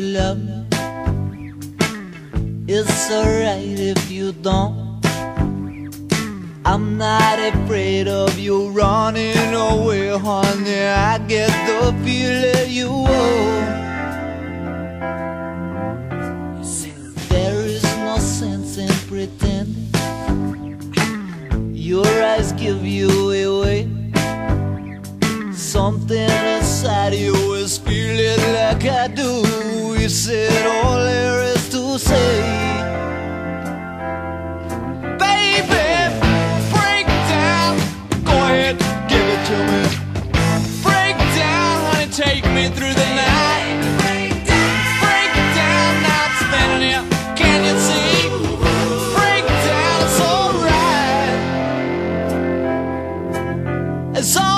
love me. It's alright if you don't. I'm not afraid of you running away, honey. I get the feeling you owe. There is no sense in pretending. Your eyes give you away. Something inside you is. Said all there is to say. Break down. Break down, take me through the night. Break down, now it's spinning here. Can you see? Break down, it's alright. It's alright.